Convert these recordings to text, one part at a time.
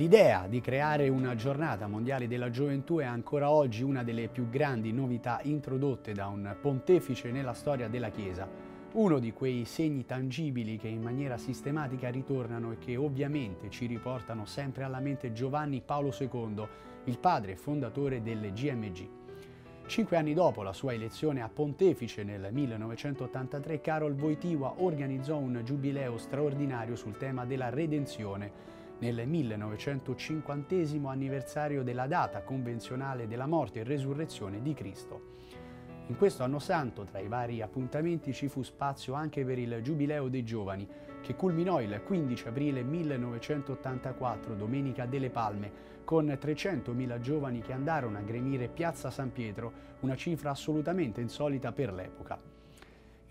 L'idea di creare una giornata mondiale della gioventù è ancora oggi una delle più grandi novità introdotte da un pontefice nella storia della Chiesa, uno di quei segni tangibili che in maniera sistematica ritornano e che ovviamente ci riportano sempre alla mente Giovanni Paolo II, il padre fondatore delle GMG. Cinque anni dopo la sua elezione a pontefice nel 1983, Karol Wojtyła organizzò un giubileo straordinario sul tema della redenzione nel 1950 anniversario della data convenzionale della morte e resurrezione di Cristo. In questo anno santo, tra i vari appuntamenti, ci fu spazio anche per il Giubileo dei Giovani, che culminò il 15 aprile 1984, Domenica delle Palme, con 300.000 giovani che andarono a gremire Piazza San Pietro, una cifra assolutamente insolita per l'epoca.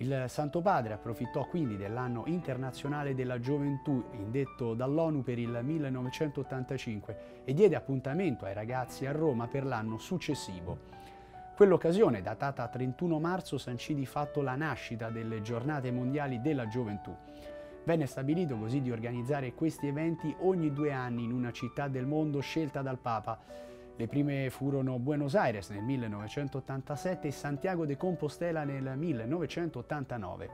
Il Santo Padre approfittò quindi dell'anno internazionale della gioventù indetto dall'ONU per il 1985 e diede appuntamento ai ragazzi a Roma per l'anno successivo. Quell'occasione, datata 31 marzo, sancì di fatto la nascita delle giornate mondiali della gioventù. Venne stabilito così di organizzare questi eventi ogni due anni in una città del mondo scelta dal Papa le prime furono Buenos Aires nel 1987 e Santiago de Compostela nel 1989.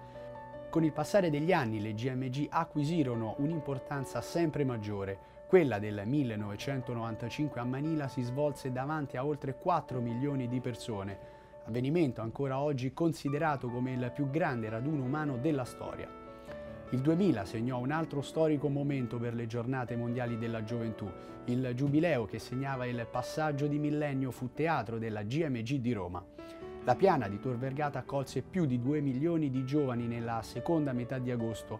Con il passare degli anni le GMG acquisirono un'importanza sempre maggiore. Quella del 1995 a Manila si svolse davanti a oltre 4 milioni di persone, avvenimento ancora oggi considerato come il più grande raduno umano della storia. Il 2000 segnò un altro storico momento per le giornate mondiali della gioventù. Il giubileo che segnava il passaggio di millennio fu teatro della GMG di Roma. La piana di Tor Vergata accolse più di 2 milioni di giovani nella seconda metà di agosto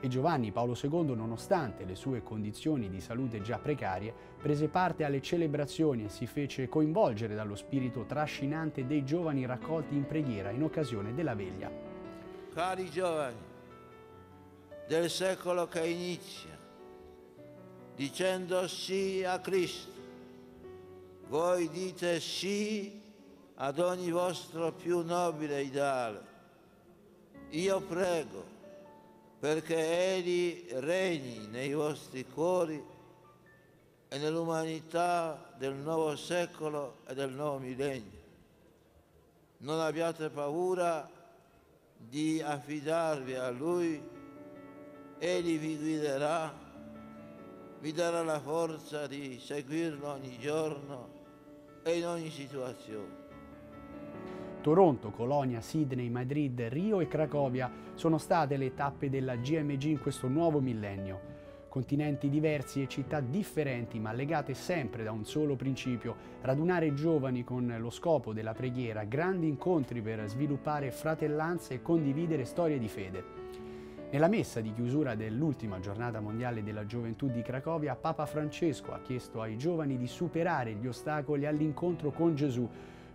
e Giovanni Paolo II, nonostante le sue condizioni di salute già precarie, prese parte alle celebrazioni e si fece coinvolgere dallo spirito trascinante dei giovani raccolti in preghiera in occasione della veglia. Cari giovani, del secolo che inizia, dicendo sì a Cristo. Voi dite sì ad ogni vostro più nobile ideale. Io prego perché Egli regni nei vostri cuori e nell'umanità del nuovo secolo e del nuovo millennio. Non abbiate paura di affidarvi a Lui Egli vi guiderà, vi darà la forza di seguirlo ogni giorno e in ogni situazione. Toronto, Colonia, Sydney, Madrid, Rio e Cracovia sono state le tappe della GMG in questo nuovo millennio. Continenti diversi e città differenti ma legate sempre da un solo principio, radunare giovani con lo scopo della preghiera, grandi incontri per sviluppare fratellanza e condividere storie di fede. Nella messa di chiusura dell'ultima giornata mondiale della gioventù di Cracovia, Papa Francesco ha chiesto ai giovani di superare gli ostacoli all'incontro con Gesù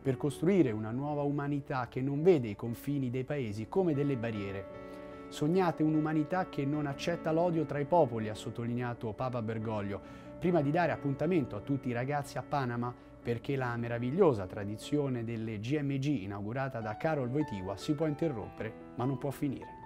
per costruire una nuova umanità che non vede i confini dei paesi come delle barriere. Sognate un'umanità che non accetta l'odio tra i popoli, ha sottolineato Papa Bergoglio, prima di dare appuntamento a tutti i ragazzi a Panama perché la meravigliosa tradizione delle GMG inaugurata da Karol Wojtyła si può interrompere, ma non può finire.